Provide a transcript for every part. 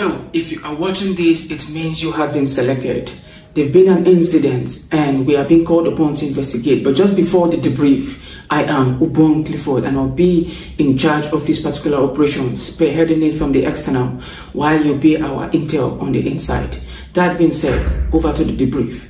Hello, if you are watching this, it means you have been selected. There's been an incident and we are being called upon to investigate. But just before the debrief, I am Ubon Clifford and I'll be in charge of this particular operation, spearheading it from the external, while you'll be our intel on the inside. That being said, over to the debrief.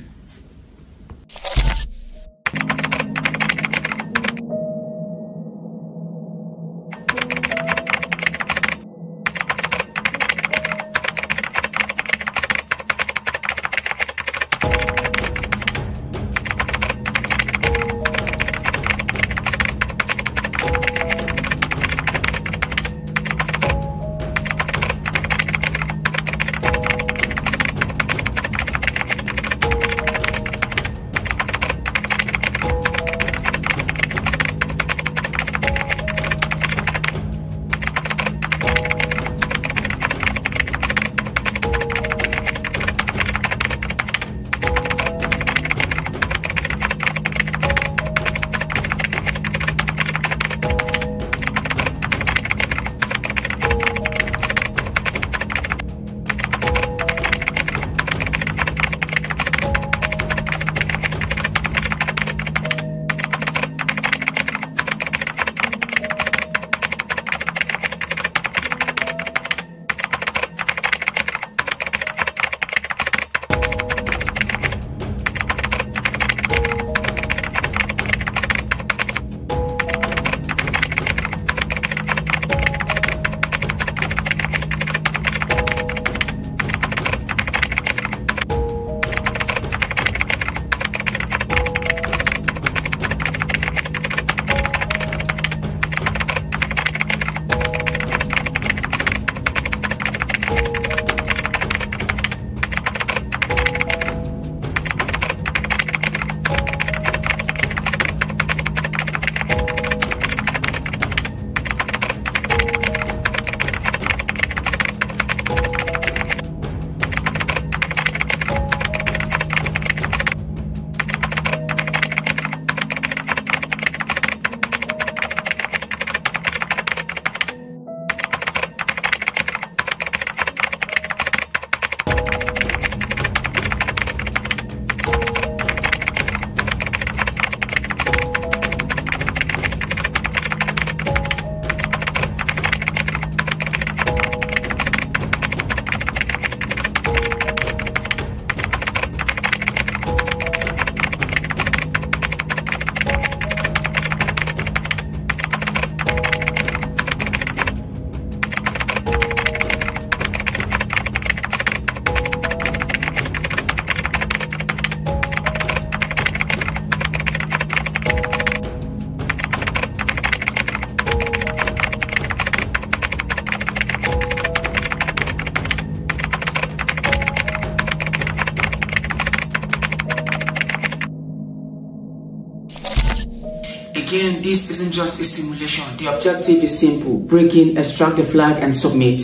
Again, this isn't just a simulation. The objective is simple. Break in, extract the flag and submit.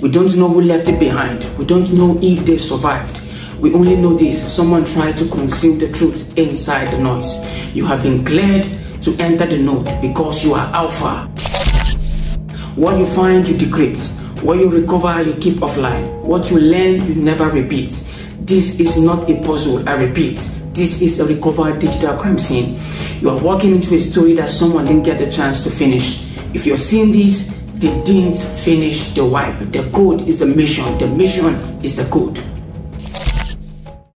We don't know who left it behind. We don't know if they survived. We only know this. Someone tried to conceal the truth inside the noise. You have been cleared to enter the node because you are alpha. What you find, you decrypt. What you recover, you keep offline. What you learn, you never repeat. This is not a puzzle, I repeat. This is a recovered digital crime scene. You are walking into a story that someone didn't get the chance to finish. If you're seeing this, they didn't finish the wipe. The code is the mission. The mission is the code.